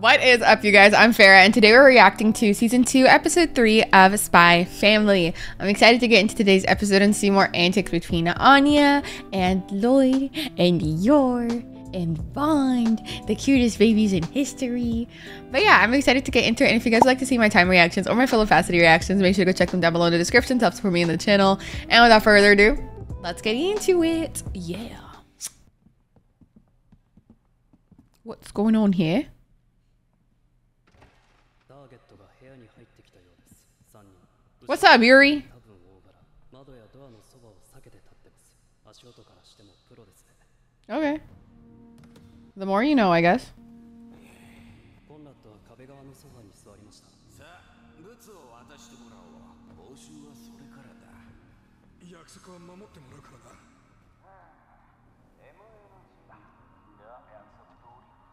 What is up, you guys? I'm Faroh, and today we're reacting to season two, episode three of Spy Family. I'm excited to get into today's episode and see more antics between Anya and Loid and Yor and Bond, the cutest babies in history. But yeah, I'm excited to get into it. And if you guys like to see my time reactions or my full opacity reactions, make sure to go check them down below in the description to help support me in the channel. And without further ado, let's get into it. Yeah. What's going on here? What's up, Yuri? 多分大柄窓やドアのそばを避けて立ってます足音からしてもプロですね Okay. The more you know, I guess. コンラッドは壁側のソファに座りましたさあブツを渡してもらおう報酬はそれからだ約束は守ってもらうからな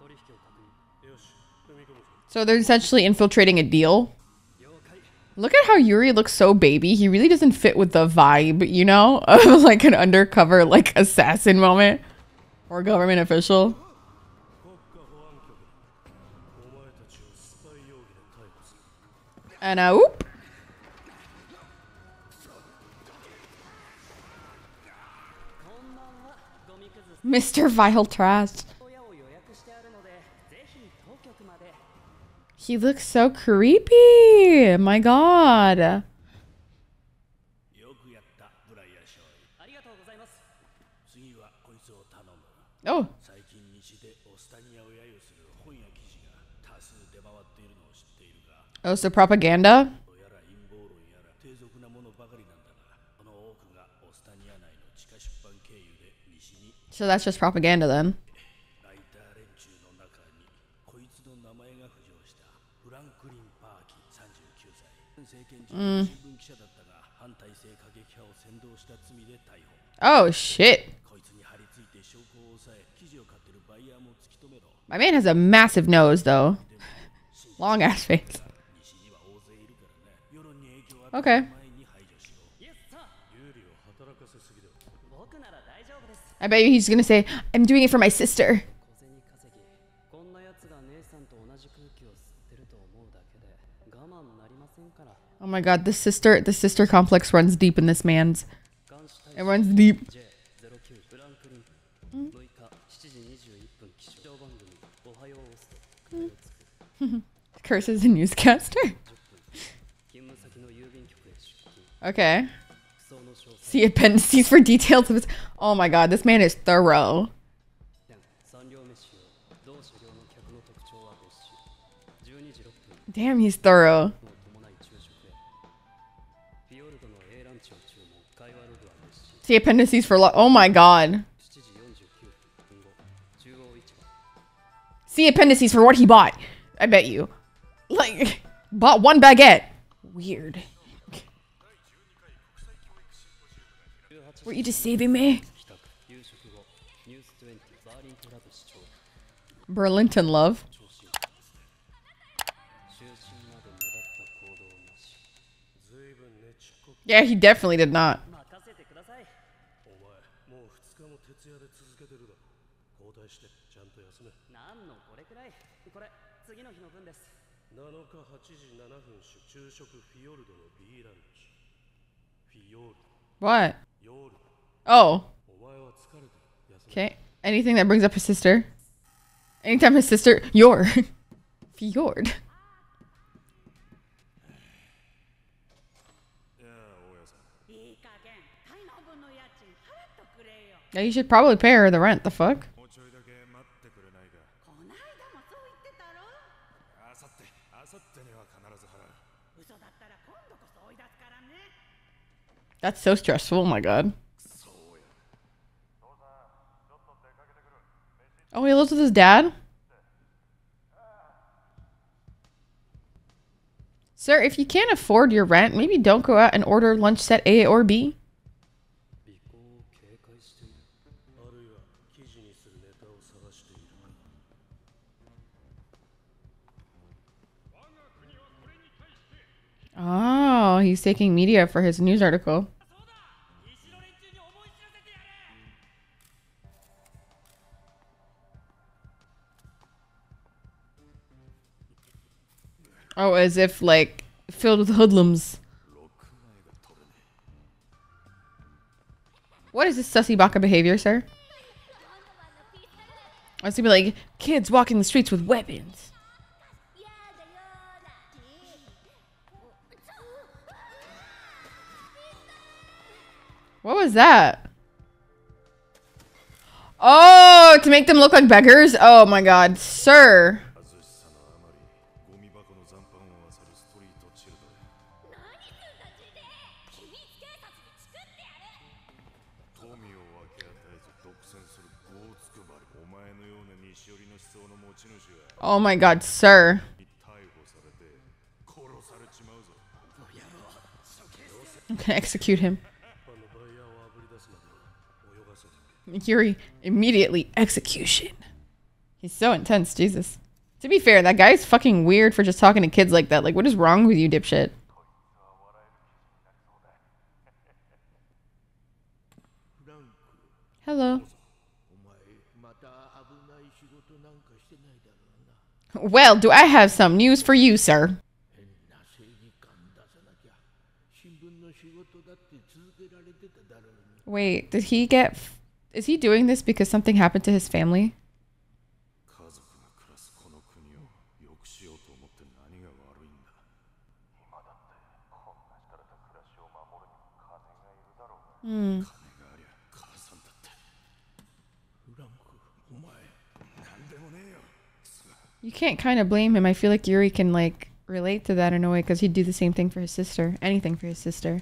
取引を確認よし踏み込むぞ so they're essentially infiltrating a deal. Look at how Yuri looks so baby. He really doesn't fit with the vibe, you know, of like an undercover like assassin moment or government official. And now, uh, oop. Mr. Vile Trash. He looks so creepy. My god. Oh. Oh, so propaganda? So that's just propaganda then. の名前が浮上したフランクリン・パーキ39歳政権中の新聞記者だったが、反体制過激派を扇動した罪で逮捕 Oh, shit. こいつに張り付いて証拠を押さえ記事を買ってるバイヤーも突き止めろ My man has a massive nose, though. Long ass face. 西には大勢いるからね世論に影響を与 Okay. える前に排除しろイエスさ有利を働かせすぎだ僕なら大丈夫です I bet you he's gonna say, I'm doing it for my sister. Oh my god, the sister the sister complex runs deep in this man's. It runs deep. Curses a newscaster. okay. See appendices for details of his. Oh my god, this man is thorough. Damn, he's thorough. See appendices for Oh my god. See appendices for what he bought. I bet you. Like, bought one baguette. Weird. Were you deceiving me? Burlington love. Yeah, he definitely did not. What? Oh. Okay. Anything that brings up his sister. Anytime his sister Yor Fjord. Yeah, you should probably pay her the rent, the fuck? That's so stressful, oh my god. Oh, he lives with his dad? Sir, if you can't afford your rent, maybe don't go out and order lunch set A or B. Oh, he's taking media for his news article. Oh, as if like filled with hoodlums. What is this sussy baka behavior, sir? I be like, kids walking the streets with weapons. What was that? Oh, to make them look like beggars? Oh my god, sir. Oh my god, sir. I'm gonna execute him. Yuri, immediately execution. He's so intense, Jesus. To be fair, that guy's fucking weird for just talking to kids like that. Like, what is wrong with you, dipshit? Hello. Well, do I have some news for you, sir? Wait, did he get. Is he doing this because something happened to his family? Hmm. You can't kind of blame him. I feel like Yuri can, like, relate to that in a way because he'd do the same thing for his sister. Anything for his sister.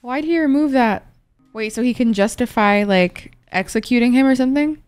Why'd he remove that? Wait, so he can justify, like, executing him or something?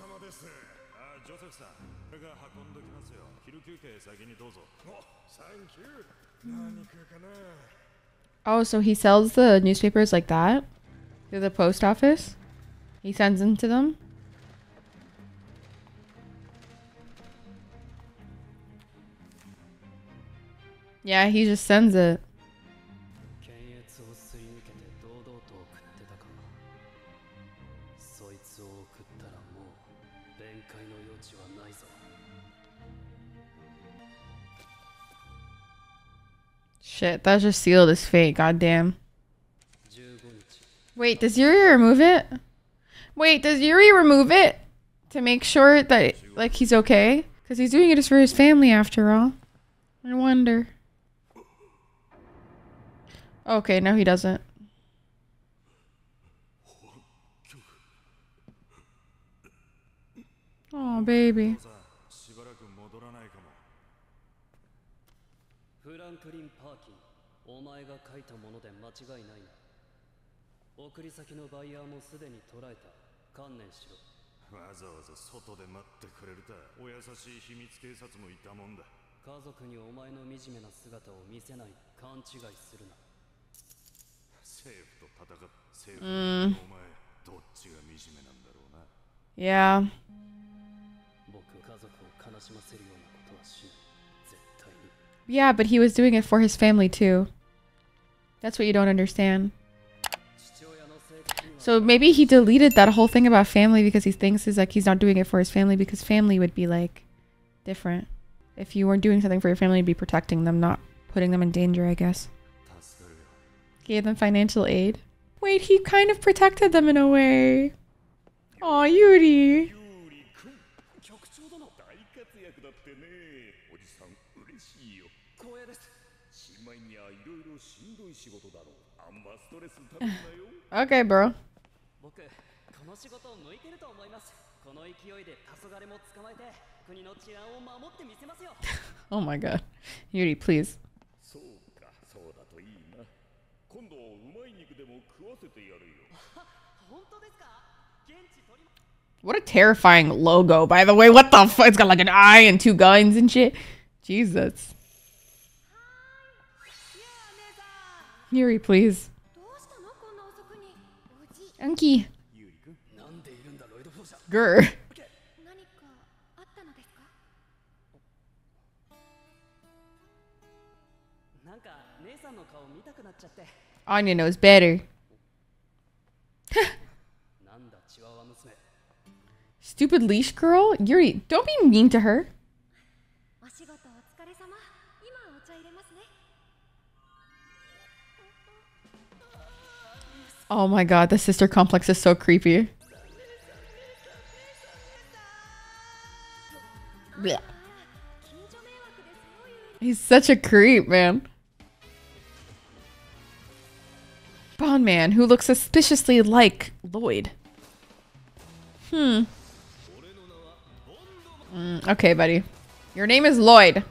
様ですあジョセフさんこれが運んどきますよ昼休憩先にどうぞおサンキュー何食うかな Oh, so he sells the newspapers like that? Through the post office? He sends them to them? Yeah, he just sends it. Shit, that just sealed his fate, goddamn. Wait, does Yuri remove it? Wait, does Yuri remove it? To make sure that, like, he's okay? Because he's doing it just for his family after all. I wonder. Okay, no, he doesn't. Oh, baby. フランクリン・パーキンお前が書いたもので間違いないな。送り先のバイヤーもすでに捉えた。観念しろ。わざわざ外で待ってくれるたお優しい秘密警察もいたもんだ。家族にお前の惨めな姿を見せない。勘違いするな。政府と戦っ政府とお前どっちが惨めなんだろうな。Yeah. 僕家族を悲しませるようなことはしない Yeah, but he was doing it for his family too. That's what you don't understand. So maybe he deleted that whole thing about family because he thinks is like he's not doing it for his family because family would be like different. If you weren't doing something for your family, you'd be protecting them, not putting them in danger, I guess. Gave them financial aid. Wait, he kind of protected them in a way. Aw, Yuri. じさん嬉しいよ。光栄です。新米にはいろいろしんどい仕事だろう。あんまストレスためんなよ。Okay, bro. 僕この仕事向いてると思います。この勢いで黄昏も捕まえて国の治安を守ってみせますよ。Oh my god. Yuri, please. そうかそうだといいな。今度うまい肉でも食わせてやるよ。本当ですか？現地取り What a terrifying logo, by the way. What the fuck? It's got like an eye and two guns and shit. Jesus. Yuri, please. Unky. Grr. Anya knows better. Stupid leash girl? Yuri, don't be mean to her. Oh my god, the sister complex is so creepy. Blech. He's such a creep, man. Bond man who looks suspiciously like Loid. Hmm. Mm, okay, buddy. Your name is Loid.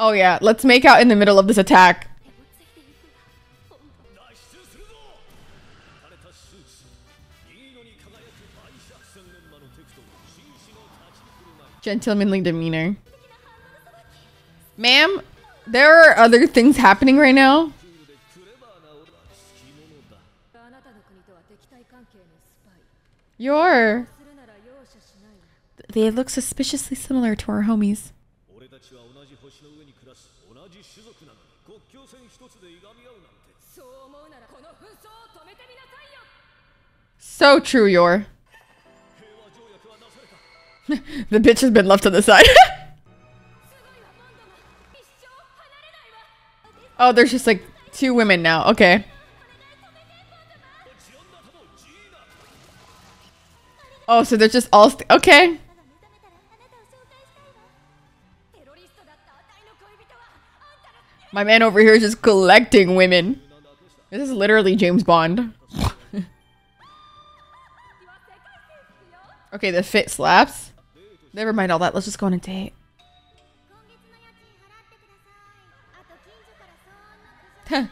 Oh yeah, let's make out in the middle of this attack. Gentlemanly demeanor. Ma'am, there are other things happening right now. Your. They look suspiciously similar to our homies. So true, Yor. the bitch has been left on the side. oh, there's just like two women now. Okay. Oh, so they're just all okay. My man over here is just collecting women. This is literally James Bond. okay, the fit slaps. Never mind all that. Let's just go on a date. Huh.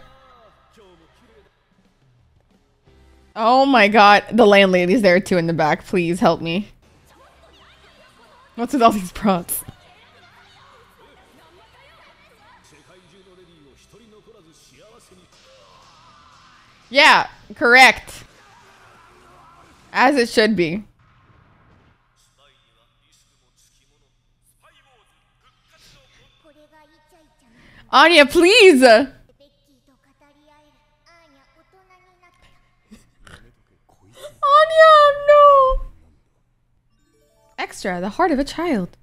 Oh my god. The landlady's there too in the back. Please help me. What's with all these props? Yeah, correct. As it should be. Anya, please! extra, the heart of a child.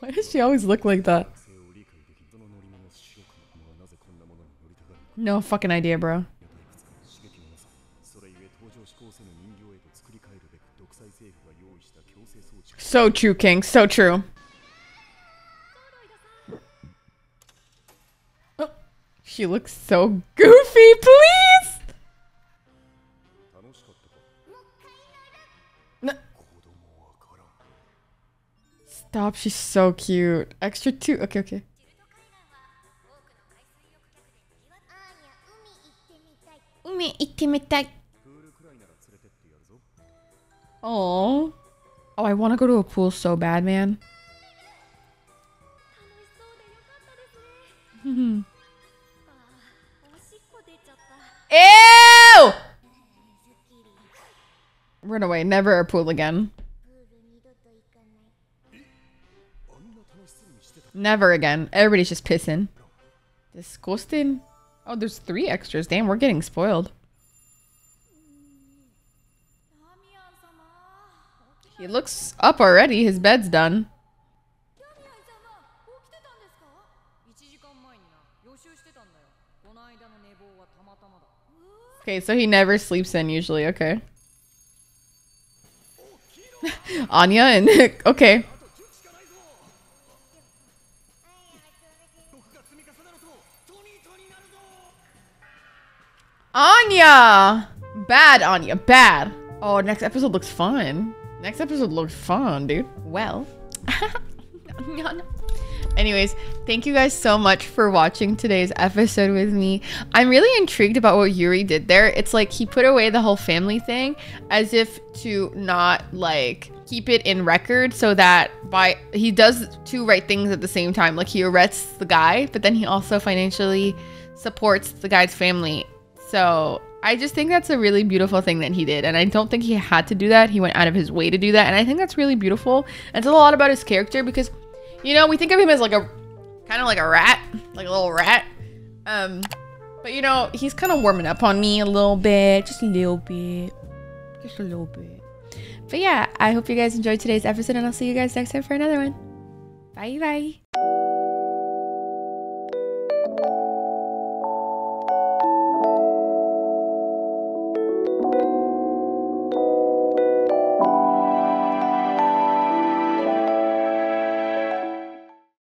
Why does she always look like that? No fucking idea, bro. So true, King. So true. Oh, she looks so goofy, please! top. She's so cute. Extra two. Okay, okay. Oh. Oh, I want to go to a pool so bad, man. Ew! Run away. Never a pool again. Never again. Everybody's just pissing. Disgusting. Oh, there's three extras. Damn, we're getting spoiled. He looks up already. His bed's done. Okay, so he never sleeps in usually. Okay. Anya and... okay. Anya! Bad, Anya. Bad. Oh, next episode looks fun. Next episode looks fun, dude. Well. Anyways, thank you guys so much for watching today's episode with me. I'm really intrigued about what Yuri did there. It's like he put away the whole family thing as if to not like keep it in record so that by he does two right things at the same time. Like he arrests the guy, but then he also financially supports the guy's family so I just think that's a really beautiful thing that he did. And I don't think he had to do that. He went out of his way to do that. And I think that's really beautiful. And it's a lot about his character because, you know, we think of him as like a kind of like a rat, like a little rat. Um, but you know, he's kind of warming up on me a little bit, just a little bit, just a little bit. But yeah, I hope you guys enjoyed today's episode and I'll see you guys next time for another one. Bye bye.